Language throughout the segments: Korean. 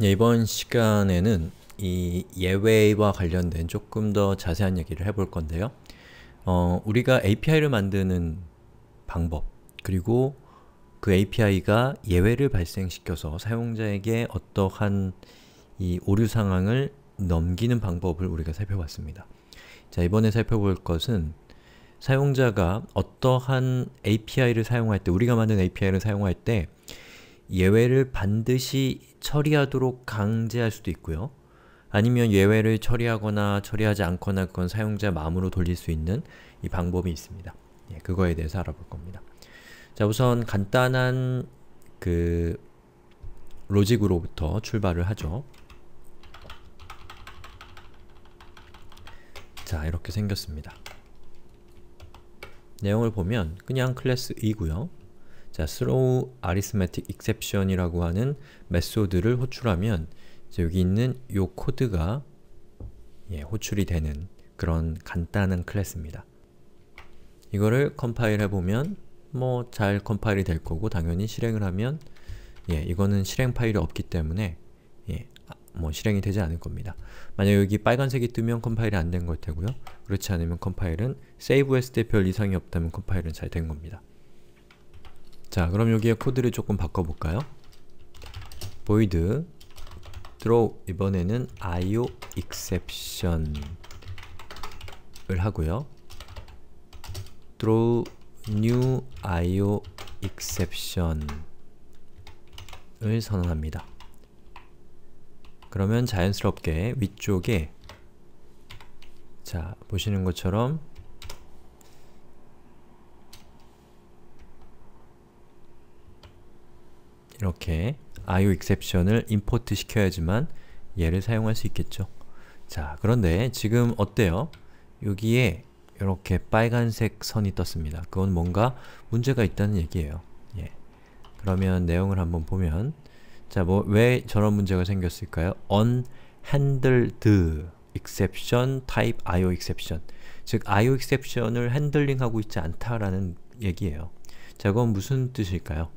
네, 이번 시간에는 이 예외와 관련된 조금 더 자세한 얘기를 해볼 건데요. 어, 우리가 API를 만드는 방법, 그리고 그 API가 예외를 발생시켜서 사용자에게 어떠한 이 오류 상황을 넘기는 방법을 우리가 살펴봤습니다. 자, 이번에 살펴볼 것은 사용자가 어떠한 API를 사용할 때, 우리가 만든 API를 사용할 때 예외를 반드시 처리하도록 강제할 수도 있고요. 아니면 예외를 처리하거나 처리하지 않거나 그건 사용자 마음으로 돌릴 수 있는 이 방법이 있습니다. 예, 그거에 대해서 알아볼 겁니다. 자, 우선 간단한 그 로직으로부터 출발을 하죠. 자, 이렇게 생겼습니다. 내용을 보면 그냥 클래스 이고요. 자, throw arithmetic exception이라고 하는 메소드를 호출하면 여기 있는 이 코드가 예, 호출이 되는 그런 간단한 클래스입니다. 이거를 컴파일 해보면 뭐 잘 컴파일이 될 거고 당연히 실행을 하면 예, 이거는 실행 파일이 없기 때문에 예, 아, 뭐 실행이 되지 않을 겁니다. 만약 여기 빨간색이 뜨면 컴파일이 안 된 걸 테고요. 그렇지 않으면 컴파일은 세이브 했을 때별 이상이 없다면 컴파일은 잘 된 겁니다. 자, 그럼 여기에 코드를 조금 바꿔볼까요? void throw 이번에는 io exception을 하고요. throw new io exception을 선언합니다. 그러면 자연스럽게 위쪽에 자, 보시는 것처럼 이렇게 IO exception을 임포트 시켜야지만 얘를 사용할 수 있겠죠. 자, 그런데 지금 어때요? 여기에 이렇게 빨간색 선이 떴습니다. 그건 뭔가 문제가 있다는 얘기예요. 예. 그러면 내용을 한번 보면 자, 뭐 왜 저런 문제가 생겼을까요? unhandled exception type IO exception 즉, IO exception을 핸들링하고 있지 않다라는 얘기예요. 자, 그건 무슨 뜻일까요?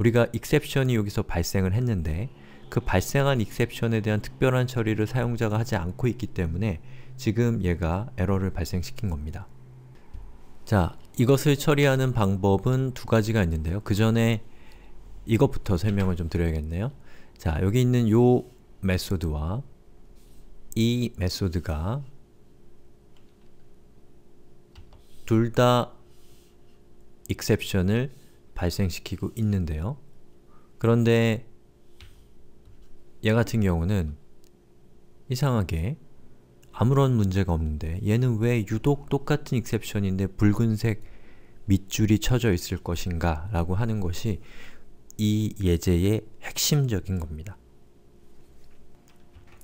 우리가 exception이 여기서 발생을 했는데 그 발생한 exception에 대한 특별한 처리를 사용자가 하지 않고 있기 때문에 지금 얘가 에러를 발생시킨 겁니다. 자, 이것을 처리하는 방법은 두 가지가 있는데요. 그 전에 이것부터 설명을 좀 드려야겠네요. 자, 여기 있는 요 메소드와 이 메소드가 둘 다 exception을 발생시키고 있는데요. 그런데 얘 같은 경우는 이상하게 아무런 문제가 없는데 얘는 왜 유독 똑같은 익셉션인데 붉은색 밑줄이 쳐져 있을 것인가 라고 하는 것이 이 예제의 핵심적인 겁니다.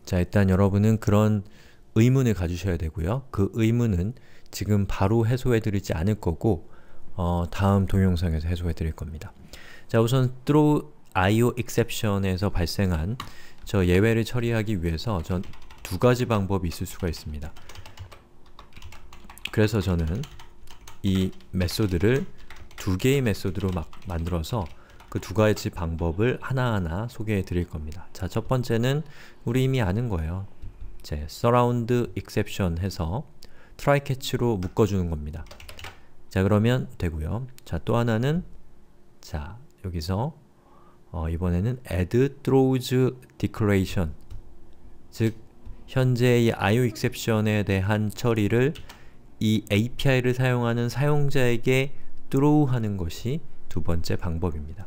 자 일단 여러분은 그런 의문을 가지셔야 되고요. 그 의문은 지금 바로 해소해드리지 않을 거고 어, 다음 동영상에서 해소해 드릴 겁니다. 자 우선 throw IO exception에서 발생한 저 예외를 처리하기 위해서 전 두 가지 방법이 있을 수가 있습니다. 그래서 저는 이 메소드를 두 개의 메소드로 막 만들어서 그 두 가지 방법을 하나하나 소개해 드릴 겁니다. 자, 첫 번째는 우리 이미 아는 거예요. 제 surround exception 해서 try catch로 묶어주는 겁니다. 자 그러면 되고요. 자 또 하나는 자 여기서 어, 이번에는 add throws declaration 즉 현재의 IO exception에 대한 처리를 이 API를 사용하는 사용자에게 throw 하는 것이 두 번째 방법입니다.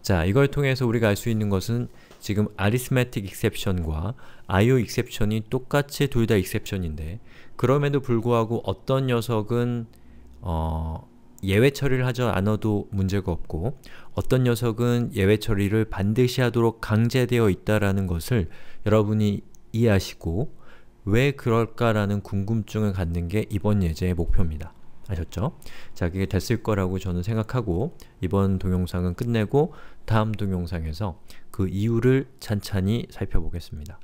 자, 이걸 통해서 우리가 알 수 있는 것은 지금 arithmetic exception과 IO exception이 똑같이 둘 다 exception인데 그럼에도 불구하고 어떤 녀석은 어, 예외 처리를 하지 않아도 문제가 없고 어떤 녀석은 예외 처리를 반드시 하도록 강제되어 있다라는 것을 여러분이 이해하시고 왜 그럴까라는 궁금증을 갖는 게 이번 예제의 목표입니다. 아셨죠? 자, 그게 됐을 거라고 저는 생각하고 이번 동영상은 끝내고 다음 동영상에서 그 이유를 찬찬히 살펴보겠습니다.